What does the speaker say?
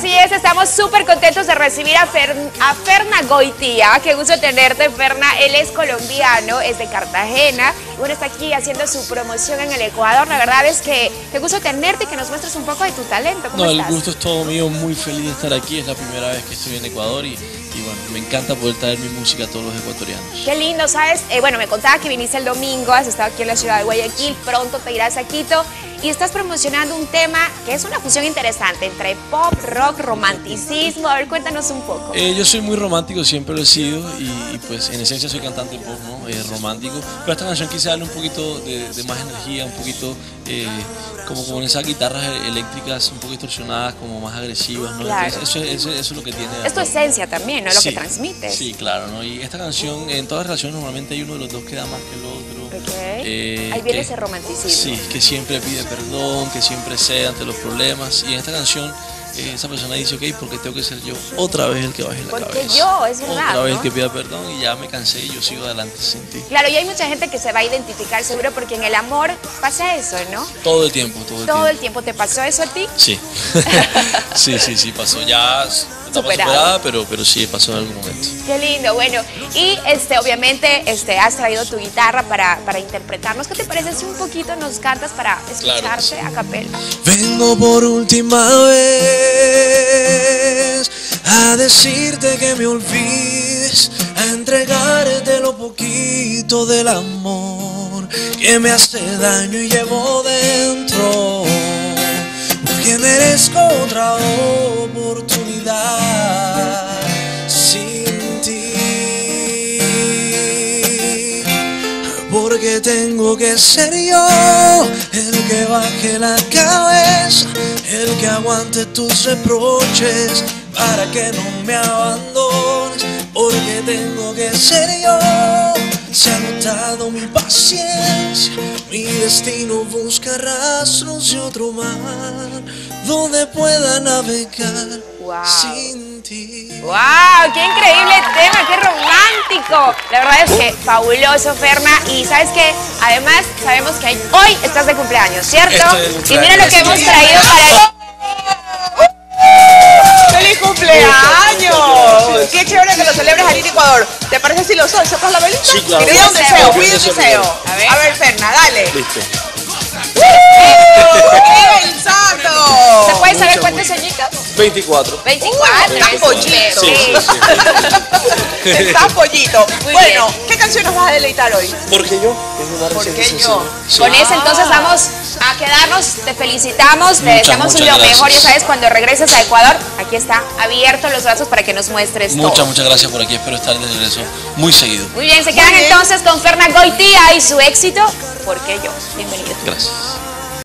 Así estamos súper contentos de recibir a, a Ferna Goitía. Qué gusto tenerte, Ferna. Él es colombiano, es de Cartagena. bueno, está aquí haciendo su promoción en el Ecuador. La verdad es que qué gusto tenerte y que nos muestres un poco de tu talento. ¿Cómo no, el gusto es todo mío. Muy feliz de estar aquí. Es la primera vez que estoy en Ecuador y y bueno, me encanta poder traer mi música a todos los ecuatorianos. Qué lindo, ¿sabes? Eh, bueno, me contaba que viniste el domingo, has estado aquí en la ciudad de Guayaquil, pronto te irás a Quito y estás promocionando un tema que es una fusión interesante entre pop, rock, romanticismo. A ver, cuéntanos un poco. Eh, yo soy muy romántico, siempre lo he sido y, pues en esencia soy cantante pop, ¿no? Eh, romántico. Pero esta canción quise darle un poquito de, más energía, un poquito como con esas guitarras eléctricas un poco distorsionadas, como más agresivas, ¿no? eso, es lo que tiene. Es tu esencia también, ¿no? Lo que transmites. Sí, claro, ¿no? Y esta canción, en todas las relaciones normalmente hay uno de los dos que da más que el otro. Eh, Ahí viene ese romanticismo. Sí, que siempre pide perdón, que siempre cede ante los problemas. Y en esta canción esa persona dice, ok, porque tengo que ser yo otra vez el que baje la porque cabeza. Porque yo, es verdad. Otra vez el que pida perdón y ya me cansé y yo sigo adelante sin ti. Claro, y hay mucha gente que se va a identificar seguro porque en el amor pasa eso, ¿no? Todo el tiempo, todo el tiempo. ¿Todo el tiempo te pasó eso a ti? Sí. sí, sí, sí, pasó ya superada, pero, pero sí pasó en algún momento. Qué lindo, bueno. Y este, obviamente este, has traído tu guitarra para, para interpretarnos. ¿Qué te parece si un poquito nos cantas para escucharte a capela? Vengo por última vez a decirte que me olvides, a entregarte lo poquito del amor que me hace daño y llevo dentro. Porque merezco otra oportunidad sin ti. Porque tengo que ser yo el que baje la cabeza, el que aguante tus reproches para que no me abandones. Porque tengo que ser yo. Se ha notado mi paciencia, mi destino busca rastros de otro mar donde pueda navegar sin ti. ¡Wow! ¡Qué increíble tema! ¡Qué romántico! La verdad es que fabuloso, Ferna. Y sabes que además sabemos que hoy estás de cumpleaños, ¿cierto? Y mira lo que hemos traído para ¡Feliz ¿Te parece si lo soy? ¿Soplas la velita? Sí, claro. Y un deseo, pide un deseo. A ver, Ferna, dale. Listo. ¿Se cuántos añitos? 24. 24. Estás pollito. Sí, sí, sí. Estás pollito. bueno, ¿qué canción nos vas a deleitar hoy? Porque yo. Porque yo. Con eso entonces vamos a quedarnos. Te felicitamos, te deseamos lo mejor. Ya sabes, cuando regreses a Ecuador, aquí está abierto los brazos para que nos muestres muchas, todo. Muchas, gracias por aquí. Espero estar de regreso muy seguido. Muy bien, se quedan entonces con Fernan Goitía y su éxito. Porque yo. Bienvenido. Gracias.